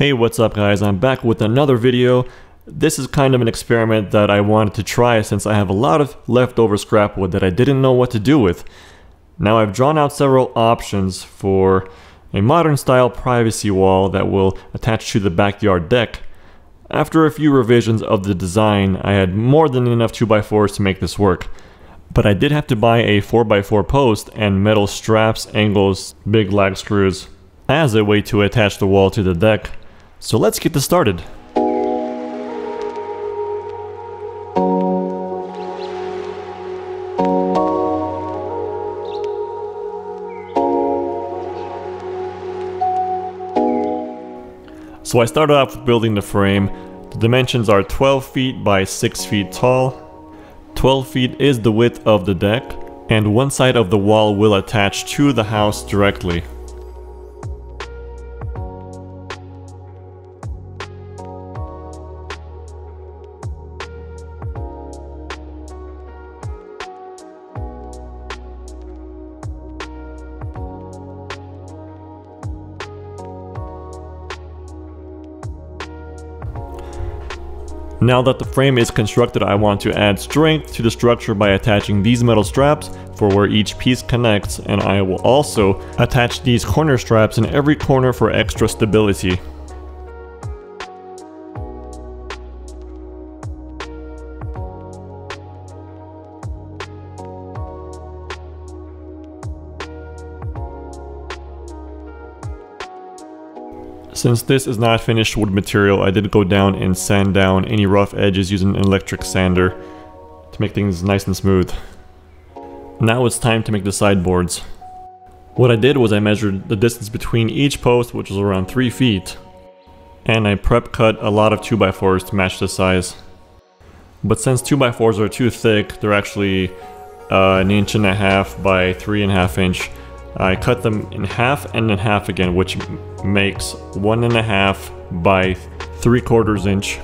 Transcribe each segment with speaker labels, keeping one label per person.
Speaker 1: Hey, what's up guys? I'm back with another video. This is kind of an experiment that I wanted to try since I have a lot of leftover scrap wood that I didn't know what to do with. Now I've drawn out several options for a modern style privacy wall that will attach to the backyard deck. After a few revisions of the design, I had more than enough 2x4s to make this work. But I did have to buy a 4x4 post and metal straps, angles, big lag screws as a way to attach the wall to the deck. So let's get this started. So I started off with building the frame. The dimensions are 12 feet by 6 feet tall. 12 feet is the width of the deck, and one side of the wall will attach to the house directly. Now that the frame is constructed, I want to add strength to the structure by attaching these metal straps for where each piece connects, and I will also attach these corner straps in every corner for extra stability. Since this is not finished wood material, I did go down and sand down any rough edges using an electric sander to make things nice and smooth. Now it's time to make the sideboards. What I did was I measured the distance between each post, which was around 3 feet, and I prep cut a lot of 2x4s to match the size. But since 2x4s are too thick, they're actually uh, an inch and a half by three and a half inch, I cut them in half and in half again, which makes one and a half by three quarters inch.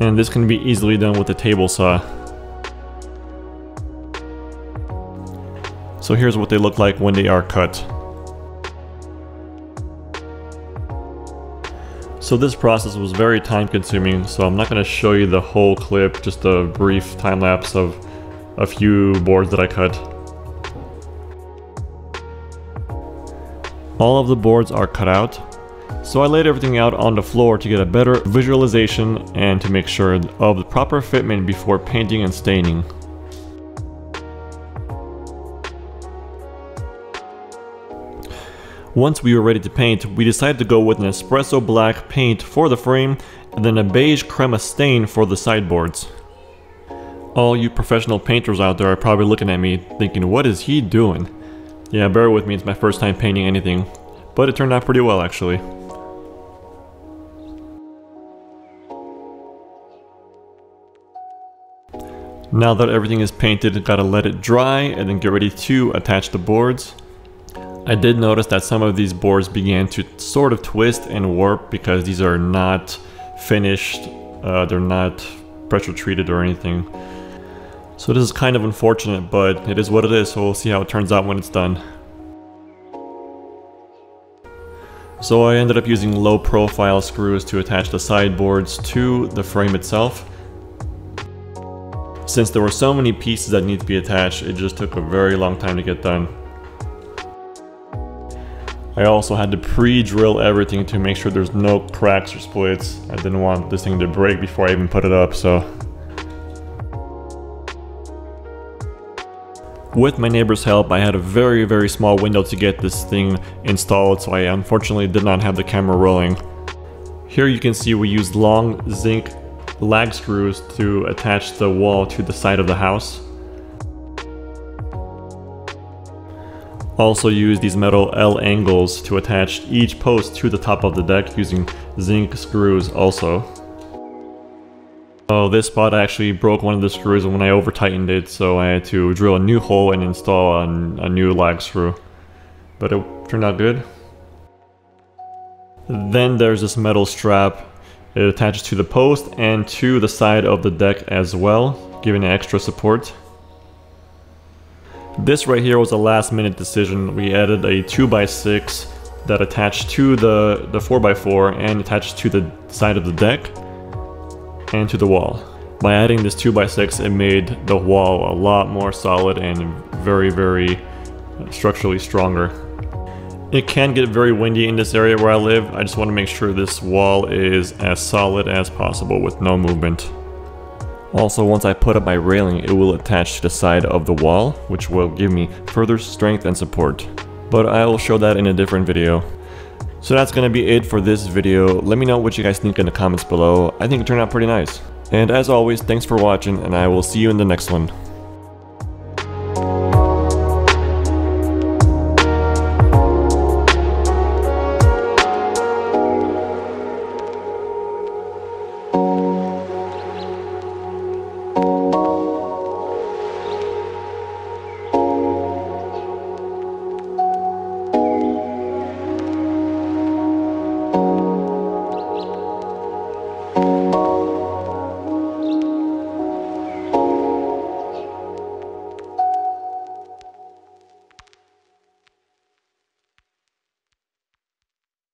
Speaker 1: And this can be easily done with a table saw. So here's what they look like when they are cut. So this process was very time consuming, so I'm not going to show you the whole clip, just a brief time lapse of a few boards that I cut. All of the boards are cut out, so I laid everything out on the floor to get a better visualization and to make sure of the proper fitment before painting and staining. Once we were ready to paint, we decided to go with an espresso black paint for the frame and then a beige crema stain for the sideboards. All you professional painters out there are probably looking at me thinking, what is he doing? Yeah, bear with me, it's my first time painting anything. But it turned out pretty well, actually. Now that everything is painted, gotta let it dry and then get ready to attach the boards. I did notice that some of these boards began to sort of twist and warp because these are not finished, uh, they're not pressure treated or anything. So this is kind of unfortunate, but it is what it is, so we'll see how it turns out when it's done. So I ended up using low profile screws to attach the sideboards to the frame itself. Since there were so many pieces that need to be attached, it just took a very long time to get done. I also had to pre-drill everything to make sure there's no cracks or splits. I didn't want this thing to break before I even put it up, so With my neighbor's help, I had a very, very small window to get this thing installed, so I unfortunately did not have the camera rolling. Here you can see we used long zinc lag screws to attach the wall to the side of the house. Also use these metal L angles to attach each post to the top of the deck using zinc screws also. Oh, this spot actually broke one of the screws when I over tightened it, so I had to drill a new hole and install a, a new lag screw. But it turned out good. Then there's this metal strap. It attaches to the post and to the side of the deck as well, giving it extra support. This right here was a last minute decision. We added a 2x6 that attached to the, the 4x4 and attached to the side of the deck and to the wall. By adding this 2x6 it made the wall a lot more solid and very very uh, structurally stronger. It can get very windy in this area where I live. I just want to make sure this wall is as solid as possible with no movement. Also, once I put up my railing, it will attach to the side of the wall, which will give me further strength and support. But I will show that in a different video. So that's gonna be it for this video. Let me know what you guys think in the comments below. I think it turned out pretty nice. And as always, thanks for watching, and I will see you in the next one.